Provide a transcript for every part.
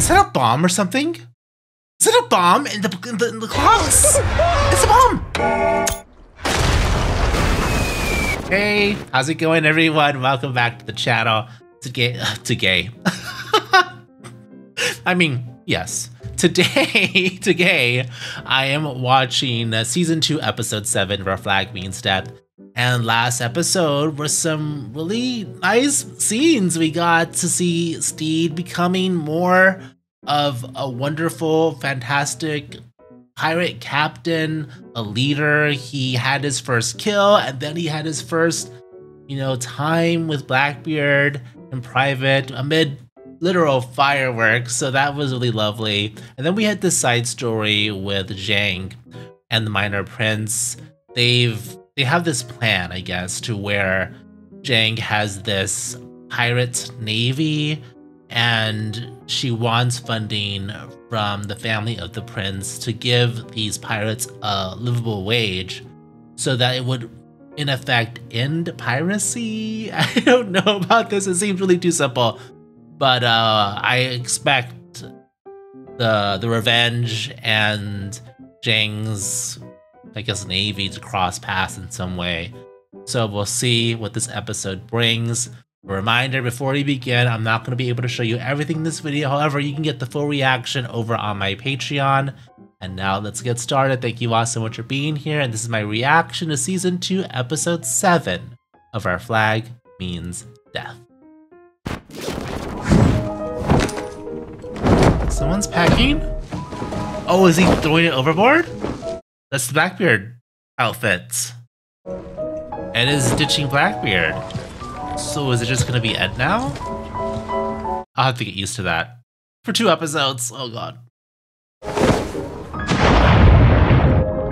Is that a bomb or something? Is it a bomb in the in the, in the? It's a bomb. Hey, how's it going, everyone? Welcome back to the channel. To gay, to gay. I mean, yes. Today, today, I am watching uh, season two, episode seven, "Our Flag Means Death." And last episode were some really nice scenes. We got to see Stede becoming more of a wonderful, fantastic pirate captain, a leader. He had his first kill, and then he had his first, you know, time with Blackbeard in private amid literal fireworks. So that was really lovely. And then we had this side story with Zheng and the Minor Prince. They've they have this plan, I guess, to where Zheng has this pirate navy and she wants funding from the family of the prince to give these pirates a livable wage so that it would in effect end piracy. I don't know about this. It seems really too simple. But uh i expect the the revenge and Zheng's I guess navy to cross paths in some way. So we'll see what this episode brings. A reminder before we begin, I'm not going to be able to show you everything in this video. However, you can get the full reaction over on my Patreon. And now let's get started. Thank you all so much for being here. And this is my reaction to season 2, episode 7 of Our Flag Means Death. Someone's packing? Oh, is he throwing it overboard? That's the Blackbeard outfit. Ed is ditching Blackbeard. So is it just gonna be Ed now? I'll have to get used to that. For two episodes. Oh god.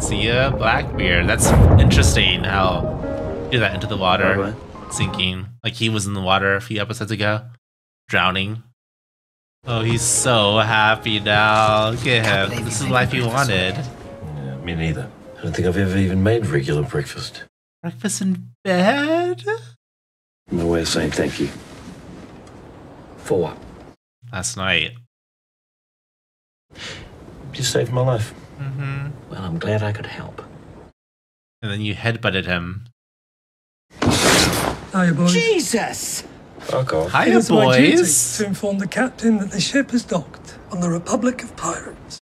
See ya, Blackbeard. That's interesting how do that into the water, sinking. Like he was in the water a few episodes ago, drowning. Oh, he's so happy now. Look at him. This is the life he wanted. Yeah, me neither. I don't think I've ever even made regular breakfast. Breakfast in bed? My way of saying thank you. For what? Last night. You saved my life. Mm-hmm. Well, I'm glad I could help. And then you headbutted him. Hiya, boys. Jesus! Fuck off. Hiya, It is my duty boys. to inform the captain that the ship is docked on the Republic of Pirates.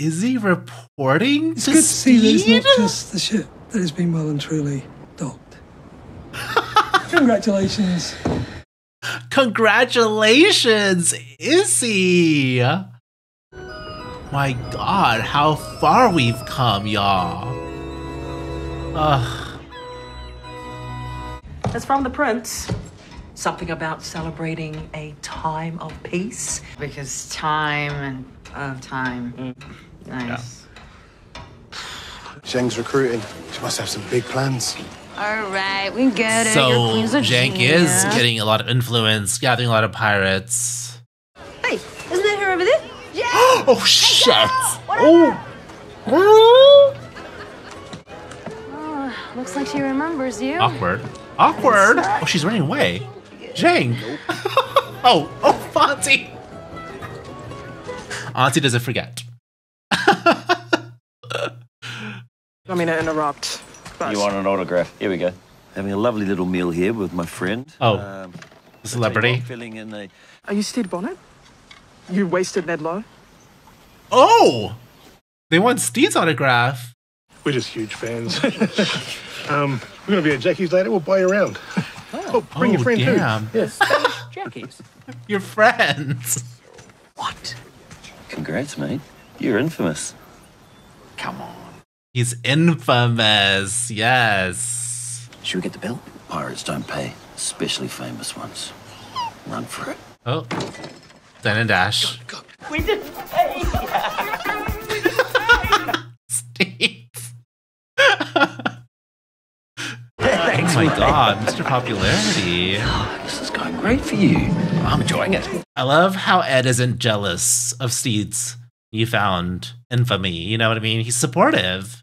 Is he reporting It's to good to see that it's not just the ship that has been well and truly docked. Congratulations. Congratulations, Izzy! My god, how far we've come, y'all. Ugh. It's from the prince. Something about celebrating a time of peace. Because time and of time. Mm. Nice. Zheng's recruiting. She must have some big plans. All right, we get it. So, Your Jank is getting a lot of influence, gathering a lot of pirates. Hey, isn't that her over there? Yeah. Oh, shit! Oh. Oh! oh, looks like she remembers you. Awkward. Awkward! Oh, she's running away. Zheng! oh, oh, Fonzie! Auntie doesn't forget. I mean to interrupt, but You want an autograph? Here we go. Having a lovely little meal here with my friend. Oh, Um, celebrity. Filling in a are you Stede Bonnet? You wasted Ned Low? Oh! They want Stede's autograph. We're just huge fans. um, we're going to be at Jackie's later. We'll buy you around. Oh, bring oh, your friend damn. too. Yes. Jackie's. Your friends. what? Congrats, mate. You're infamous. Come on. He's infamous. Yes. Should we get the bill? Pirates don't pay, especially famous ones. Run for it. Oh. Dan and Dash. We didn't pay. Stede. oh my god, Mr. Popularity. This is going great for you. I'm enjoying it. I love how Ed isn't jealous of Stede's newfound infamy. You know what I mean? He's supportive.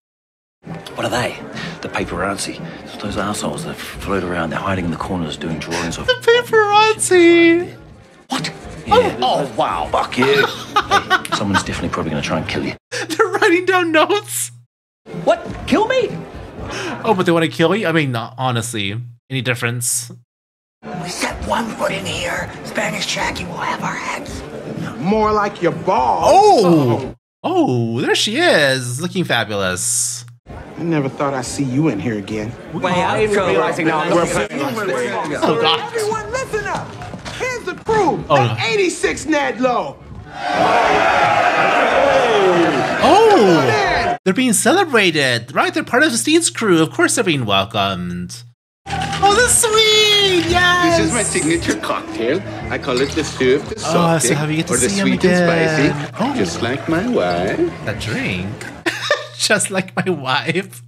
What are they? The paparazzi. Those assholes that float around. They're hiding in the corners doing drawings of. The paparazzi. What? Oh, oh wow. Fuck you. hey, someone's definitely probably going to try and kill you. They're writing down notes. What? Kill me? Oh, but they want to kill you? I mean, not honestly. Any difference? We set one foot in here. Spanish Jackie will have our heads. More like your ball. Oh! Oh, Oh, there she is, looking fabulous. I never thought I'd see you in here again. Way out. Realizing now I'm Oh, God. Everyone, listen up. Here's the proof. Oh. At 86 Ned Low. Oh! They're being celebrated, right? They're part of Stede's crew. Of course they're being welcomed. Oh, that's sweet! Yes! This is my signature cocktail. I call it the surf, the Oh, so have you get to or the see him sweet and spicy, Oh. just like my wife. A drink. Just like my wife.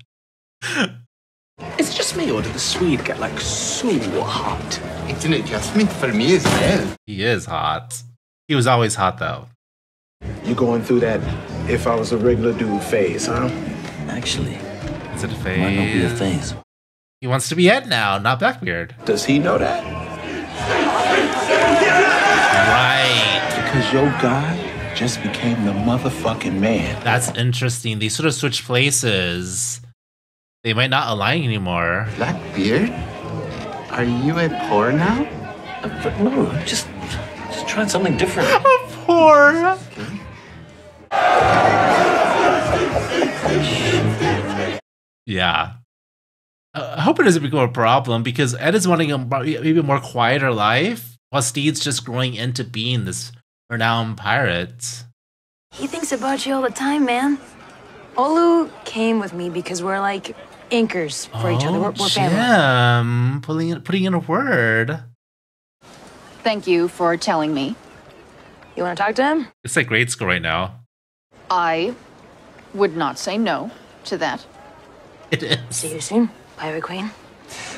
Is it just me, or did the Swede get like so hot? It's an adjustment for me as well. He is hot. He was always hot, though. You going through that if I was a regular dude phase, huh? Actually, Is it a phase? might not be a phase? Phase. He wants to be Ed now, not Blackbeard. Does he know that? Right. Because your guy just became the motherfucking man. That's interesting. They sort of switch places. They might not align anymore. Blackbeard? Are you a poor now? But no, I'm just, just trying something different. A Poor. Yeah. Uh, I hope it doesn't become a problem because Ed is wanting a mo- maybe a more quieter life, while Stede's just growing into being this renowned pirate. He thinks about you all the time, man. Olu came with me because we're like anchors for each other. We're, we're family. Jim, putting in, putting in a word. Thank you for telling me. You want to talk to him? It's like grade school right now. I would not say no to that. It is. See you soon, Pirate Queen.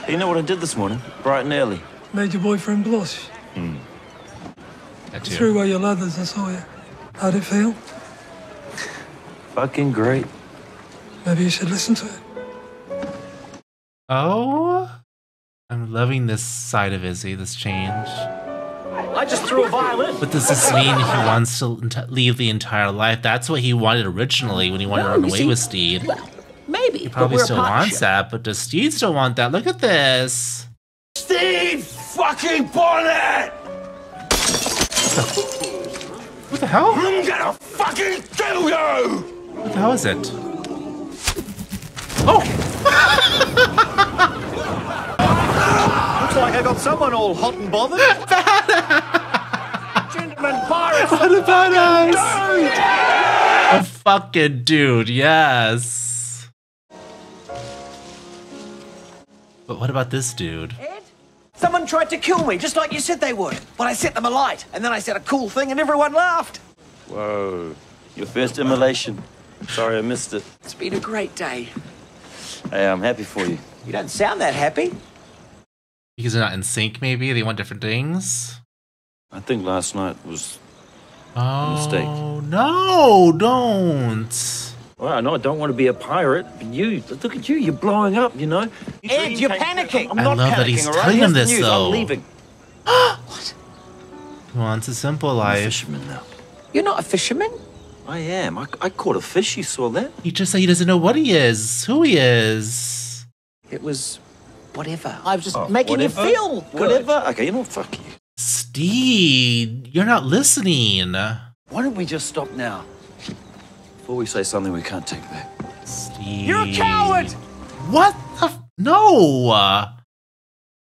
You know what I did this morning? Bright and early. Made your boyfriend blush. Hmm. That Threw away your leathers, I saw you. How'd it feel? Fucking great. Maybe you should listen to it. Oh, I'm loving this side of Izzy. This change. I just threw a violin. But does this mean he wants to leave the entire life? That's what he wanted originally when he wanted to run away see- with Stede. Maybe. He probably we're still wants partnership. that, but does Stede still want that? Look at this. Stede fucking Bonnet! What the hell? I'm gonna fucking kill you! What the hell is it? Oh! Looks like I got someone all hot and bothered. Gentlemen, pirates. What about us? A fucking dude, yes. But what about this dude? Ed? Someone tried to kill me, just like you said they would. But I set them alight, and then I said a cool thing, and everyone laughed. Whoa. Your first immolation. Sorry I missed it. It's been a great day. Hey, I'm happy for you. You don't sound that happy. Because they're not in sync, maybe? They want different things? I think last night was Oh, mistake. Oh no, don't. Well, I know I don't want to be a pirate, but you, look at you, you're blowing up, you know? Your Ed, you're panicking. I'm I not love panicking, that he's all right? telling him this, news, though. I'm leaving. what? He wants a simple I'm a life. fisherman now. You're not a fisherman. I am. I, I caught a fish, you saw that? He just said he doesn't know what he is, who he is. It was whatever. Oh, I was just Oh, making whatever. you feel good. Whatever. Okay, you know what? Fuck you. Stede, you're not listening. Why don't we just stop now? Before we say something we can't take back. Stede. You're a coward. What the? F- no.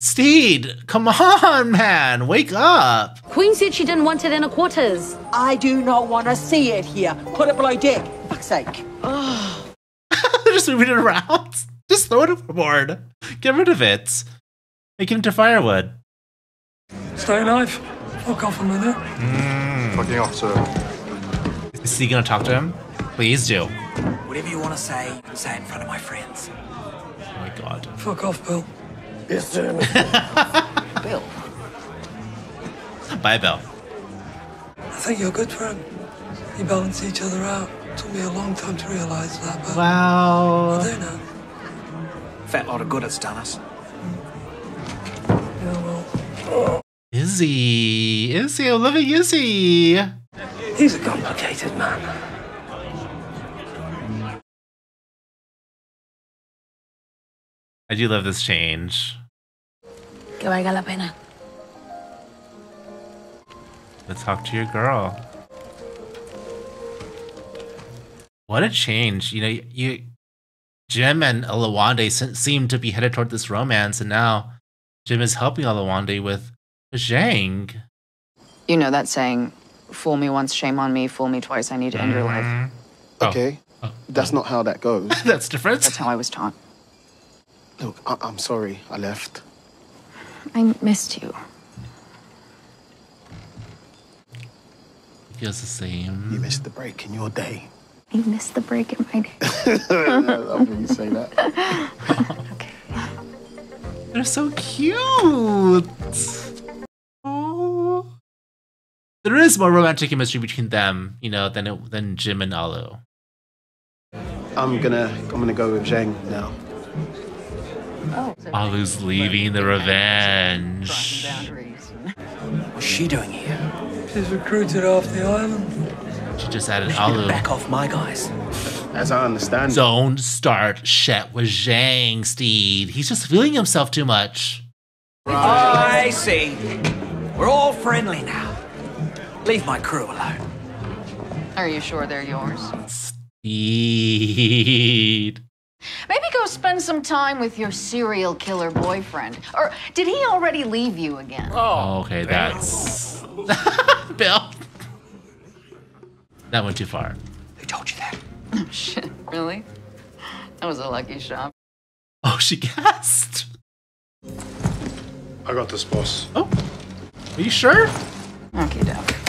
Stede, come on, man. Wake up. Queen said she didn't want it in her quarters. I do not want to see it here. Put it below deck. Fuck's sake. They're just moving it around. Just throw it overboard. Get rid of it. Make it into firewood. Stay alive. Fuck off a minute. Hmm. Fucking off, sir. Is he gonna talk to him? Please do. Whatever you want to say, you can say in front of my friends. Oh my god. Fuck off, Bill. Yes, sir. Bill. Bye, Bill. I think you're good for him. You balance each other out. Took me a long time to realise that, but Wow. I do now. Fat lot of good it's done us. Yeah, well, Is Izzy. Izzy, I'm loving Izzy. He's a complicated man. I do love this change. Que valga la pena. Let's talk to your girl. What a change. You know, you Jim and Oluwande seem to be headed toward this romance, and now Jim is helping Oluwande with Zheng. You know that saying, fool me once, shame on me, fool me twice, I need to end your life. Mm-hmm. Okay. Oh. Oh. That's not how that goes. That's different. That's how I was taught. Look, I- I'm sorry I left. I missed you. Feels the same. You missed the break in your day. I missed the break in my day. I love when you say that. Okay. They're so cute. Oh. There is more romantic chemistry between them, you know, than it, than Jim and Olu. I'm gonna I'm gonna go with Zheng now. Oh. Olu's leaving the revenge. What's she doing here? She's recruited off the island. She just added She Olu. back off my guys. As I understand it, Don't start shit with Zheng, Stede. He's just feeling himself too much. I see. We're all friendly now. Leave my crew alone. Are you sure they're yours? Stede. Maybe go spend some time with your serial killer boyfriend. Or did he already leave you again? Oh, oh okay, that's Bill. That went too far. Who told you that? Oh, shit. Really? That was a lucky shot. Oh, she guessed. I got this, boss. Oh, are you sure? Okay, Doc.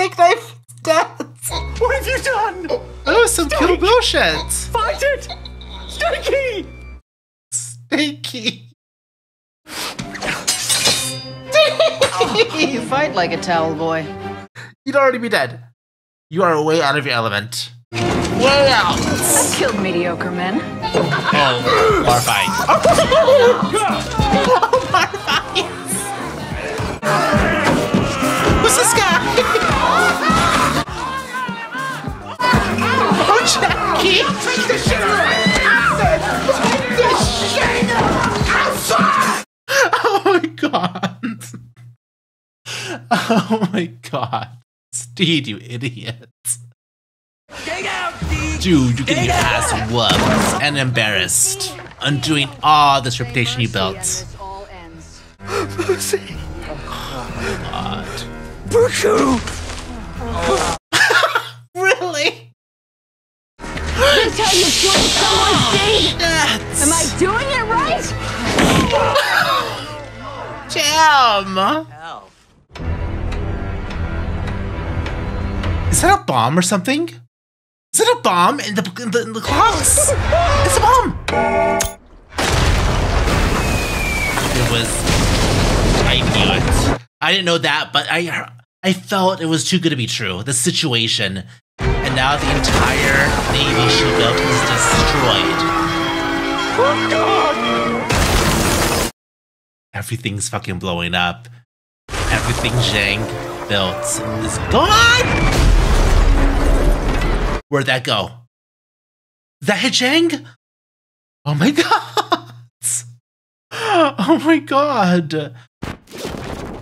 Steak knife death. What have you done? Oh, oh some Kill Bill shit. Fight it! Stinky! Stinky. You fight like a towel boy. You'd already be dead. You are way out of your element. Way out. I've killed mediocre men. Oh, bar. Oh, bar fight. God. Stede, you idiot. Dude, you're getting your ass whooped and embarrassed, undoing all this reputation you built. Lucy. God. Buku! Really? That's how you join someone's date? Am I doing it right? Jam! Is that a bomb or something? Is it a bomb in the, in the, in the clocks? it's a bomb! It was. I knew it. I didn't know that, but I I felt it was too good to be true. The situation. And now the entire Navy she built is destroyed. Oh god! Everything's fucking blowing up. Everything Zheng built is gone! Where'd that go? That hit Zheng? Oh my god! Oh my god!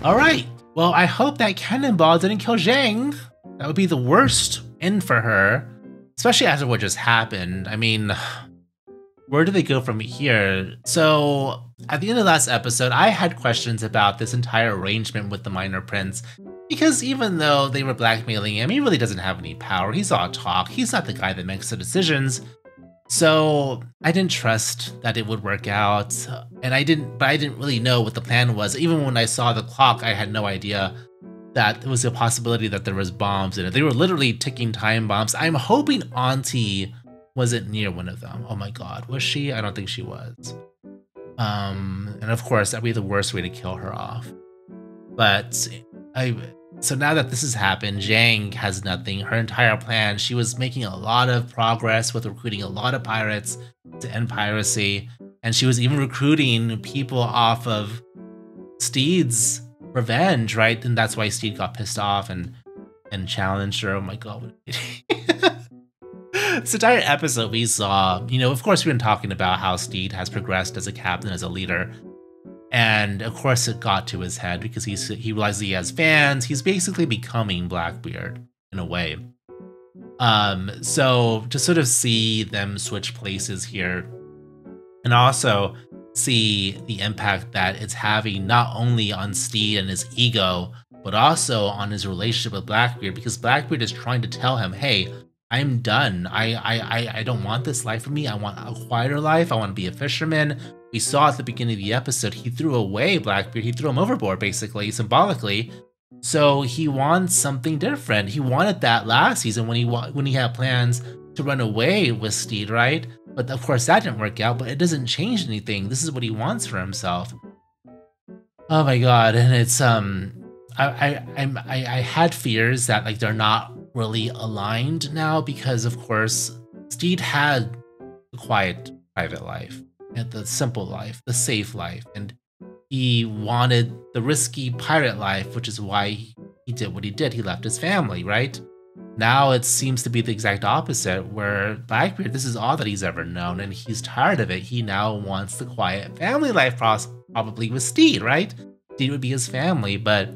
Alright, well, I hope that cannonball didn't kill Zheng. That would be the worst end for her, especially after what just happened. I mean, where do they go from here? So, at the end of the last episode, I had questions about this entire arrangement with the Minor Prince. Because even though they were blackmailing him, he really doesn't have any power. He's all talk. He's not the guy that makes the decisions. So I didn't trust that it would work out. And I didn't, but I didn't really know what the plan was. Even when I saw the clock, I had no idea that it was a possibility that there was bombs in it. They were literally ticking time bombs. I'm hoping Auntie wasn't near one of them. Oh my god, was she? I don't think she was. Um, and of course, that'd be the worst way to kill her off. But I so now that this has happened, Zheng has nothing. Her entire plan, she was making a lot of progress with recruiting a lot of pirates. to end piracy. And she was even recruiting people off of Stede's revenge, right? And that's why Stede got pissed off and and challenged her. Oh my god. this entire episode we saw, you know, of course we've been talking about how Stede has progressed as a captain, as a leader. And of course it got to his head because he's he realizes he has fans. He's basically becoming Blackbeard in a way. Um, so to sort of see them switch places here and also see the impact that it's having not only on Stede and his ego, but also on his relationship with Blackbeard, because Blackbeard is trying to tell him, hey, I'm done. I, I, I don't want this life for me. I want a quieter life. I want to be a fisherman. We saw at the beginning of the episode, he threw away Blackbeard. He threw him overboard, basically, symbolically. So he wants something different. He wanted that last season when he when he had plans to run away with Stede, right? But of course that didn't work out. But it doesn't change anything. This is what he wants for himself. Oh my god! And it's um, I I I'm, I, I had fears that like they're not really aligned now because of course Stede had a quiet private life and the simple life, the safe life, and he wanted the risky pirate life, which is why he did what he did. He left his family, right? Now it seems to be the exact opposite, where Blackbeard, this is all that he's ever known, and he's tired of it. He now wants the quiet family life, probably with Stede, right? Stede would be his family, but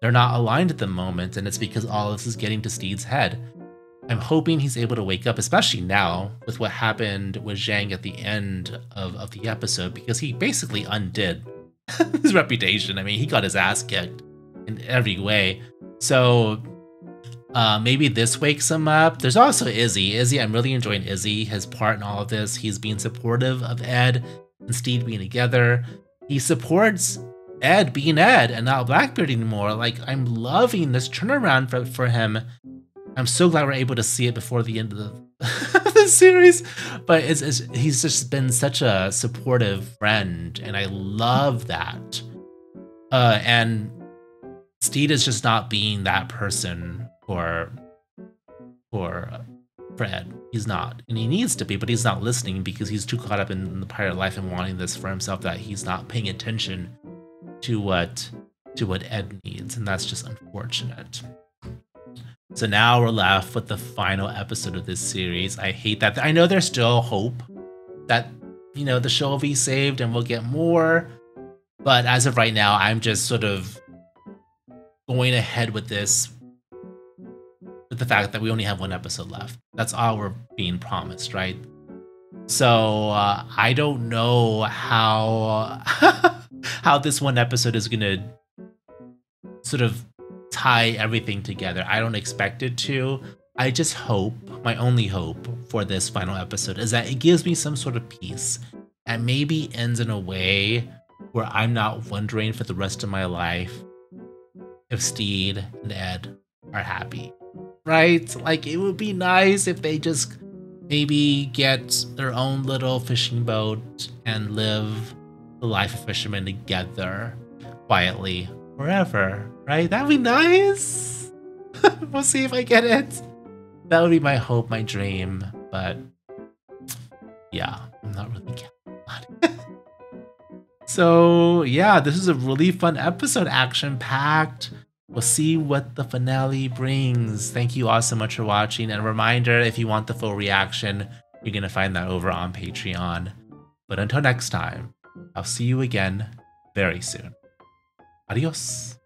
they're not aligned at the moment, and it's because all this is getting to Stede's head. I'm hoping he's able to wake up, especially now with what happened with Zheng at the end of, of the episode, because he basically undid his reputation. I mean, he got his ass kicked in every way. So uh, maybe this wakes him up. There's also Izzy. Izzy, I'm really enjoying Izzy, his part in all of this. He's being supportive of Ed and Stede being together. He supports Ed being Ed and not Blackbeard anymore. Like, I'm loving this turnaround for, for him. I'm so glad we're able to see it before the end of the, the series. But it's, it's, he's just been such a supportive friend, and I love that. Uh, and Stede is just not being that person for for Fred. He's not, and he needs to be, but he's not listening because he's too caught up in the pirate life and wanting this for himself that he's not paying attention to what to what Ed needs, and that's just unfortunate. So now we're left with the final episode of this series. I hate that. I know there's still hope that you know the show will be saved and we'll get more, but as of right now, I'm just sort of going ahead with this with the fact that we only have one episode left. That's all we're being promised, right? So uh, I don't know how how this one episode is gonna sort of tie everything together. I don't expect it to. I just hope, my only hope for this final episode is that it gives me some sort of peace and maybe ends in a way where I'm not wondering for the rest of my life if Stede and Ed are happy right? Like it would be nice if they just maybe get their own little fishing boat and live the life of fishermen together quietly forever, right? That'd be nice. we'll see if I get it. That would be my hope, my dream, but yeah, I'm not really counting it. so yeah, this is a really fun episode, action packed. We'll see what the finale brings. Thank you all so much for watching. And a reminder if you want the full reaction, you're going to find that over on Patreon. But until next time, I'll see you again very soon. アディオス。